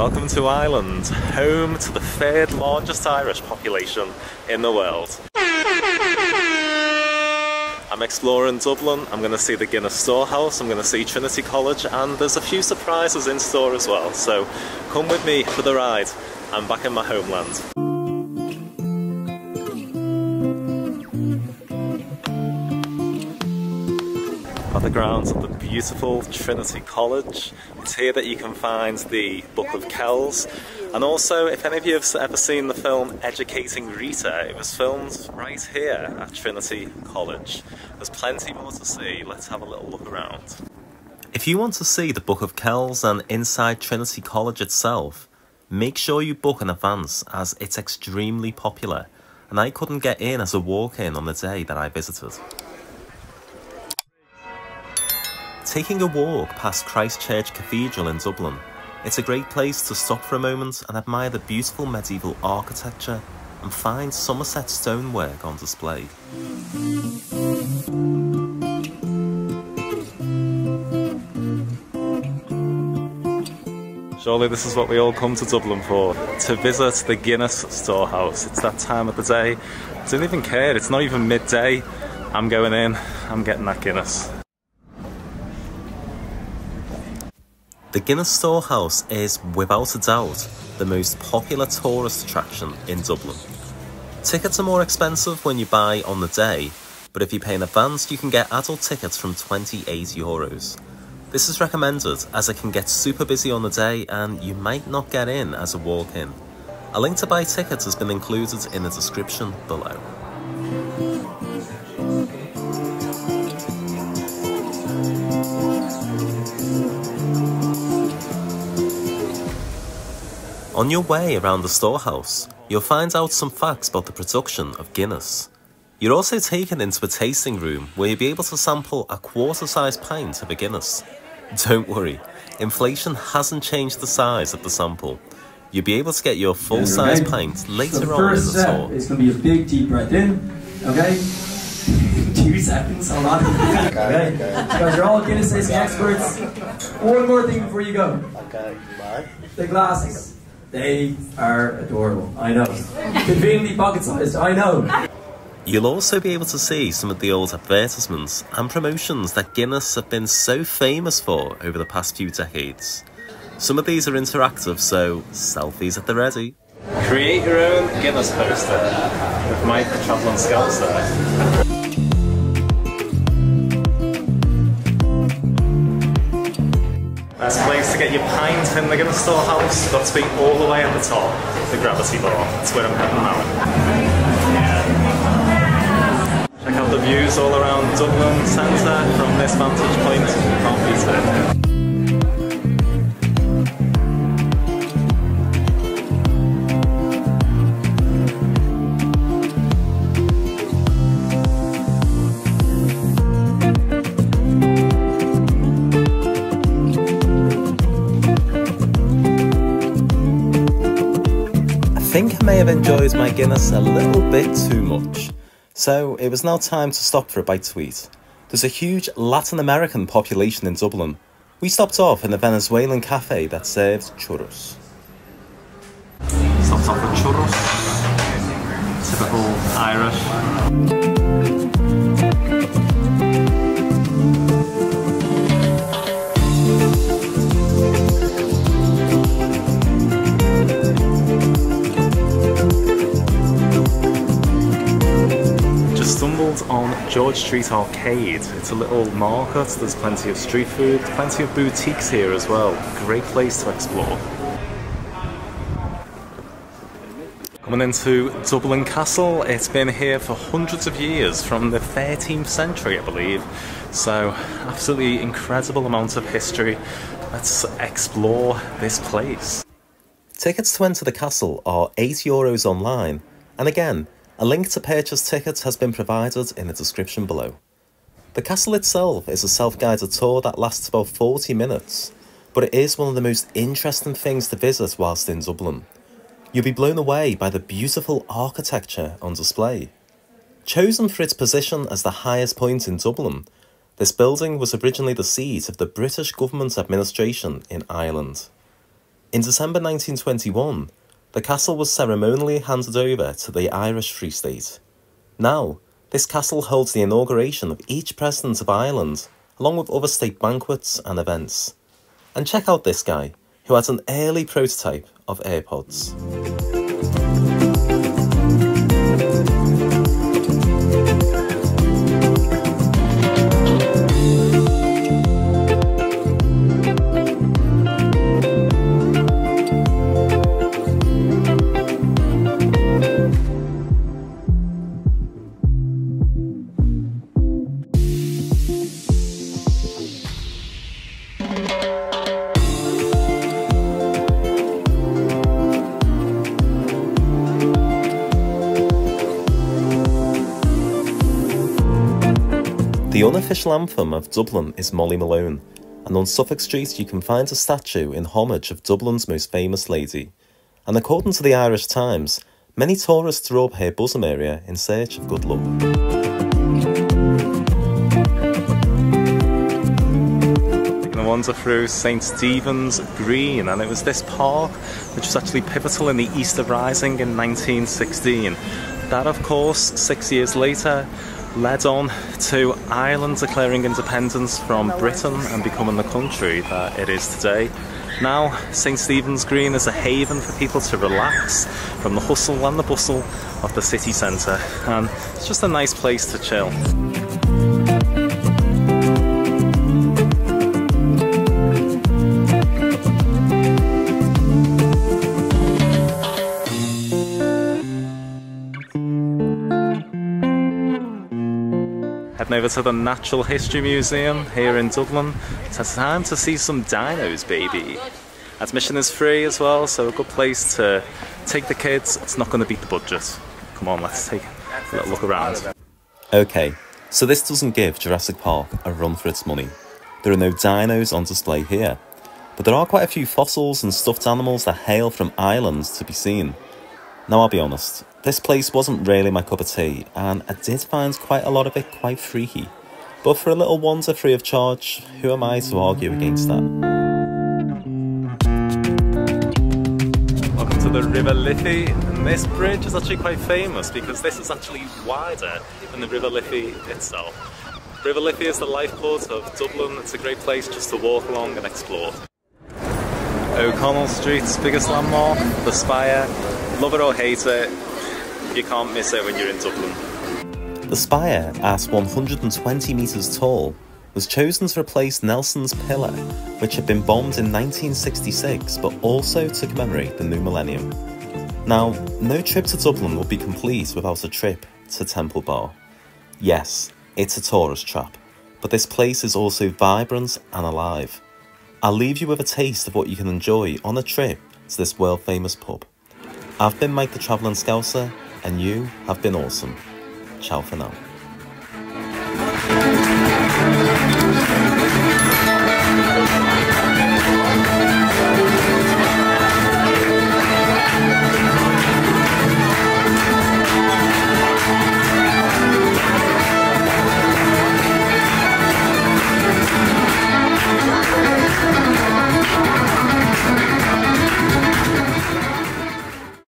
Welcome to Ireland, home to the third largest Irish population in the world. I'm exploring Dublin, I'm going to see the Guinness Storehouse, I'm going to see Trinity College, and there's a few surprises in store as well. So come with me for the ride. I'm back in my homeland. The grounds of the beautiful Trinity College. It's here that you can find the Book of Kells. And also, if any of you have ever seen the film Educating Rita, it was filmed right here at Trinity College. There's plenty more to see. Let's have a little look around. If you want to see the Book of Kells and inside Trinity College itself, make sure you book in advance as it's extremely popular and I couldn't get in as a walk-in on the day that I visited. Taking a walk past Christ Church Cathedral in Dublin, it's a great place to stop for a moment and admire the beautiful medieval architecture and find Somerset stonework on display. Surely this is what we all come to Dublin for, to visit the Guinness storehouse. It's that time of the day. I don't even care, it's not even midday. I'm going in, I'm getting that Guinness. The Guinness Storehouse is, without a doubt, the most popular tourist attraction in Dublin. Tickets are more expensive when you buy on the day, but if you pay in advance, you can get adult tickets from 28 euros. This is recommended as it can get super busy on the day and you might not get in as a walk-in. A link to buy tickets has been included in the description below. On your way around the storehouse, you'll find out some facts about the production of Guinness. You're also taken into a tasting room where you'll be able to sample a quarter-sized pint of a Guinness. Don't worry, inflation hasn't changed the size of the sample. You'll be able to get your full-size okay. pint later so on in the step tour. It's going to be a big deep breath in, okay? Two seconds, hold on. okay, okay. you're all Guinness tasting experts. One more thing before you go. Okay, bye. The glasses. They are adorable. I know. Conveniently pocket sized. I know. You'll also be able to see some of the old advertisements and promotions that Guinness have been so famous for over the past few decades. Some of these are interactive, so selfies at the ready. Create your own Guinness poster with Mike the Travelling Scouser. Get your pint in the Guinness Storehouse. Got to be all the way at the top, the gravity bar. That's where I'm heading now. Check out the views all around Dublin Centre from this vantage point. Can't beat it. May have enjoyed my Guinness a little bit too much. So it was now time to stop for a bite to eat. There's a huge Latin American population in Dublin. We stopped off in a Venezuelan cafe that serves churros. Stopped off with churros. Typical Irish. On George Street Arcade. It's a little market, there's plenty of street food, plenty of boutiques here as well. Great place to explore. Coming into Dublin Castle, it's been here for hundreds of years, from the 13th century I believe. So absolutely incredible amount of history. Let's explore this place. Tickets to enter the castle are 8 euros online, and again, a link to purchase tickets has been provided in the description below. The castle itself is a self-guided tour that lasts about 40 minutes, but it is one of the most interesting things to visit whilst in Dublin. You'll be blown away by the beautiful architecture on display. Chosen for its position as the highest point in Dublin, this building was originally the seat of the British government administration in Ireland. In December 1921, the castle was ceremonially handed over to the Irish Free State. Now, this castle holds the inauguration of each president of Ireland, along with other state banquets and events. And check out this guy, who has an early prototype of AirPods. The unofficial anthem of Dublin is Molly Malone, and on Suffolk Street you can find a statue in homage of Dublin's most famous lady. And according to the Irish Times, many tourists rub her bosom area in search of good luck. wander through St Stephen's Green, and it was this park which was actually pivotal in the Easter Rising in 1916. That, of course, six years later, led on to Ireland declaring independence from Britain and becoming the country that it is today. Now, St Stephen's Green is a haven for people to relax from the hustle and the bustle of the city centre, and it's just a nice place to chill. Heading over to the Natural History Museum here in Dublin. It's time to see some dinos, baby. Admission is free as well, so a good place to take the kids. It's not going to beat the budget. Come on, let's take a little look around. Okay, so this doesn't give Jurassic Park a run for its money. There are no dinos on display here, but there are quite a few fossils and stuffed animals that hail from Ireland to be seen. Now, I'll be honest, this place wasn't really my cup of tea, and I did find quite a lot of it quite freaky. But for a little wander free of charge, who am I to argue against that? Welcome to the River Liffey, and this bridge is actually quite famous because this is actually wider than the River Liffey itself. River Liffey is the lifeblood of Dublin, it's a great place just to walk along and explore. O'Connell Street's biggest landmark, the Spire, Love it or hate it, you can't miss it when you're in Dublin. The spire, at 120 metres tall, was chosen to replace Nelson's Pillar, which had been bombed in 1966 but also to commemorate the new millennium. Now, no trip to Dublin would be complete without a trip to Temple Bar. Yes, it's a tourist trap, but this place is also vibrant and alive. I'll leave you with a taste of what you can enjoy on a trip to this world famous pub. I've been Mike the Travelling Scouser, and you have been awesome. Ciao for now.